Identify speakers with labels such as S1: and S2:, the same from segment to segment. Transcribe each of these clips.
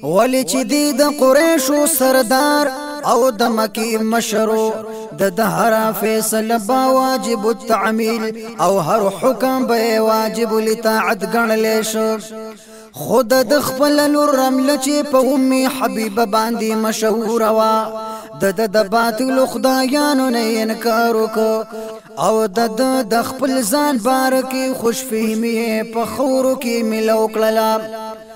S1: ولی چې دی د قریشو سردار او د مکی مشرو د د هر فیصله با واجب التعمیل او هر حکم به واجب لطاعت ګڼل شو خود د خپل لور رمل چې په امي حبيبه باندې مشهور وا د د د باطل خدایانو نه انکار وکړو او د د د خپل ځان بار کې خوشفهمي په خورو کې ملو کړلا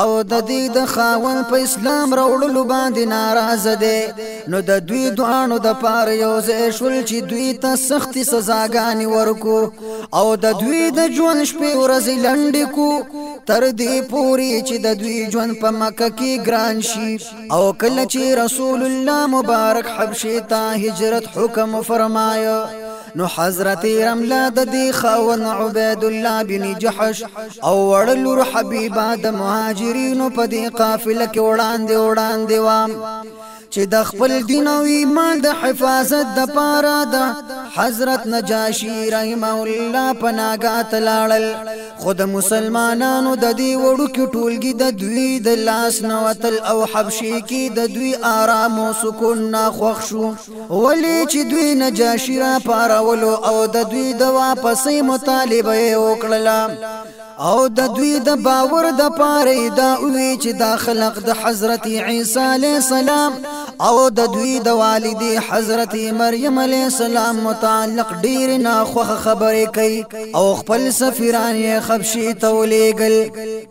S1: او د دې د خاون په اسلام راوړلو باندې ناراض دي نو د دوی دوانو د پار یو ځای شول چې دوی ته سخت سزاګانې ورکو او د دوی د ژوند شپې ورځې لنډې کو تر دې پوري چې د دوی ژوند په مکه کې ګران شي او کله چې رسول الله مبارک حبشه ته هجرت حکم فرمایو نو حضرت رمله د دې خاون عبید الله بن جحش او وړ لور حبیبه د مهاجرینو په دې قافله کې وړاندې وړاندې وام چې د خپل دین او ایمان د حفاظت د پاره د حضرت نجاشی رحم الله پناګات لاړل خود مسلمانانو د دې وړو کې ټولګي د دوی د لاس نوتل او حبشي کې د دوی آرام او سکون نه خوښ شو ولې چې دوی نجاشي را پارولو او د دوی د واپسې مطالبه یې وکړله او د دوی د باور د پاره دا وی چې دا خلق د حضرت عیسی علی السلام او د دوی د والدې حضرت مریم علی السلام متعلق ډیر ناخوخه خبرې کوي او خپل سفیران یې خبشي تولیګل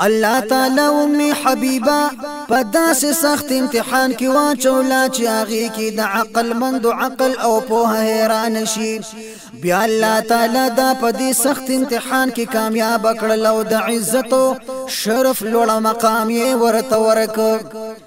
S1: الله تعالی ام حبیبه په داسې سخت امتحان کې واچولا چې هغه کې د عقل مند عقل او په حیران شي بیا الله تعالی دا په دې سخت امتحان کې کامیاب کړل او د عزت او شرف لوړ مقام یې ورته ورکړ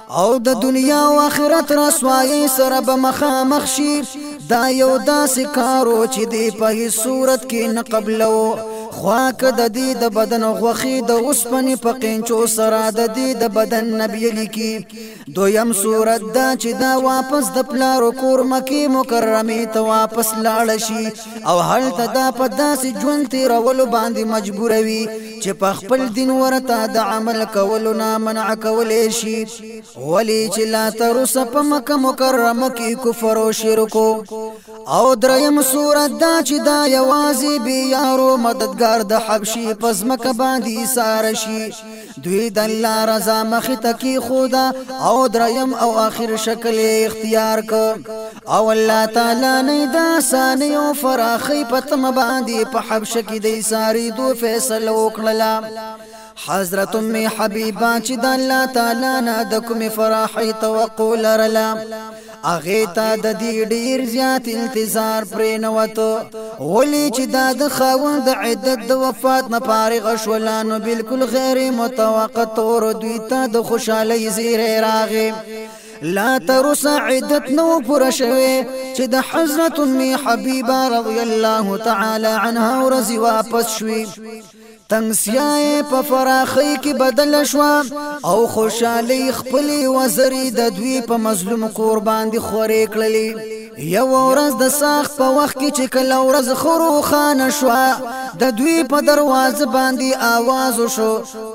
S1: او د دنیا او آخرت رسوایی سره به مخامخ شي دا یو داسې کارو چې دی په هیڅ صورت کې نه قبلو خواک د دې د بدن غوخي د اوسپنې په قینچو سره د دې د بدن نبی لیکي دویم صورت دا چې دا واپس د پلارو کور مکی مکرمه ته واپس لاړ شي او هلته دا په داسې ژوند تیرولو باندې مجبوروي چې په خپل دین ورته د عمل کولو نه منع کولې شي ولی چې لا تر اوسه په مکه مکرمه کې کفر او شرک او دریم صورت دا چې دا یوازې بي یارو مددگار د حبشي پس مکه باندې سار شي دوی د الله رضا مخ ته کې خدا او دریم او اخر شکل اختیار ک او الله تعالی نه دا سانی او فراخی پتم باندې په حبش کې د ساری دو فیصله وکړه حضرت ام حبیبه چې د الله تعالی نه د کوم فراحی توقع لرله اغه تا د دې ډیر زیات انتظار پرې نه وته ولې چې دا د خاوند د عدت د وفات نه فارغ شولانو بالکل غیر متوقع تور دوی ته د خوشحالي زیره راغې لا تر اوسه عدت نو پوره شوه چې د حضرت ام حبیبه رضی الله تعالی عنها ورځي واپس شوي تنگسیای په فراخی کې بدل شو او خوشحالی خپل وزری د دوی په مظلوم کور باندې خورې کړلې یو ورځ د ساخ په وخت کې چې کله ورځ خورو خان شو د دوی په دروازه باندې आवाज وشو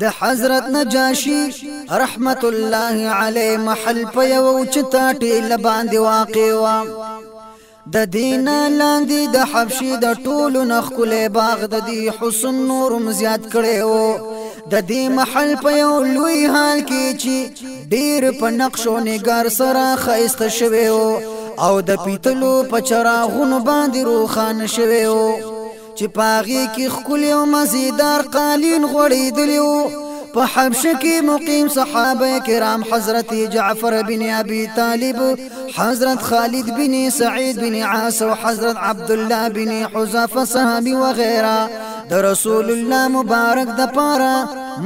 S1: د حضرت نجاشی رحمت الله علی محل په یو چتا ټیل باندې واقع و د دین لاندې د حبشي د ټولو نخکلې باغ د دی حسن نورم زیات کړي او د دې محل په یو لوی حال کې چې ډیر په نقش او نگار سره خیسته شوی او د پیتلو په چراغونو باندې روخان شوی او چې پاغي کې خپل او مزیدار قالین غړیدلی وو په حبشه کې مقیم صحابه کرام حضرت جعفر بن ابي طالب حضرت خالد بن سعید بن عاص او حضرت عبد الله بن حذافه صحابي وغيرها د رسول الله مبارک د پاره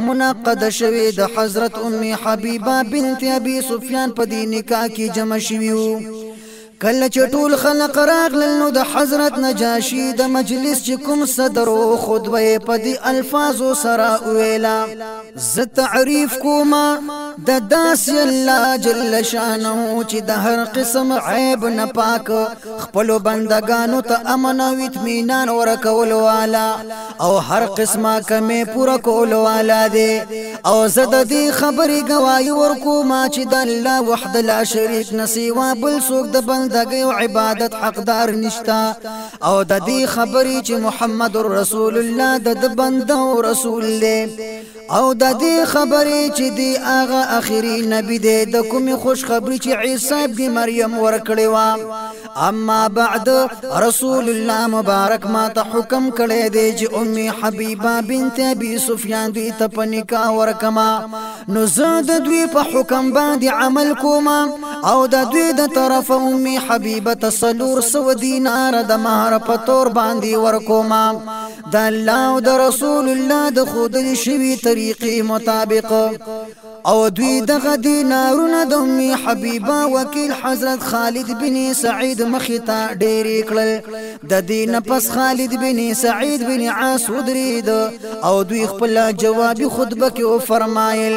S1: منقد شوی د حضرت ام حبیبه بنت ابي سفیان په دې نکاح کې جمع شویو کله چې ټول خلق راغلل نو د حضرت نجاشي د مجلس چې کوم صدر او خطبه په دې الفاظو سره ویلا زه تعریف کوم د داس الله جل شانه چې د هر قسم عیب نه پاک خپل بندگانو ته امن او اطمینان ورکول والا او هر قسمه کمې پوره کول والا دی او زه د دې خبرې گواهی ورکوم چې د الله وحد لا شریک نسیوا بل څوک د بندګۍ او عبادت حقدار نشتا او د دې خبرې چې محمد رسول الله د بنده او رسول دی او د دې خبرې چې دی هغه اخیری نبی دی د کومې خوشخبری چې عیسی ابن مریم ورکړې و اما بعد رسول الله مبارک ما ته حکم کړی دی چې ام حبیبه بنت ابي سفیان دوی ته په نکاح ورکما نو زه د دوی په حکم باندې عمل کوم او د دوی د طرف ام حبیبه تسلور سو دینار د مہر په تور باندې ورکوما د الله او د رسول الله د خودلی شوی طریقې مطابق او دوی دغه دینارونه د ام حبیبه وکیل حضرت خالد بن سعید مخې ته ډېرې کړل د دین پس خالد بن سعید بن عاص ودرید او دوی خپل جوابي خطبه کې او فرمایل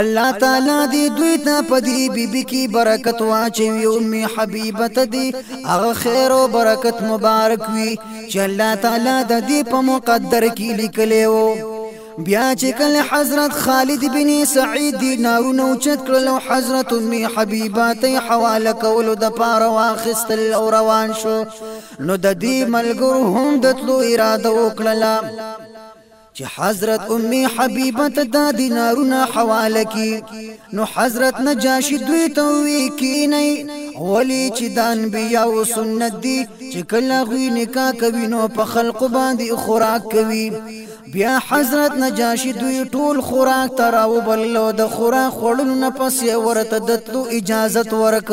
S1: الله تعالی دې دوی ته په دې بیبي کې برکت واچوي او می حبیبه ته دې هغه خیر او برکت مبارک وي چې الله تعالی د دې په مقدر کې لیکلی وو بیا چې کله حضرت خالد بن سعید دینارونه اوچت کړل او حضرت ام حبیبه ته حواله کولو د پاره واخستل او روان شو نو د دې ملګرو هم د تلو اراده وکړه چې حضرت ام حبیبه ته دا دینارونه حواله کی نو حضرت نجاشی دوی ته وی کینی ولی چې د انبیا او سنت دی چې کله غوی نکاح کوي نو په خلق باندې خوراک کوي بیا حضرت نجاشی دوی ټول خوراک تر او بلو د خوراک خړل نه پسې ورته دتلو اجازه ورک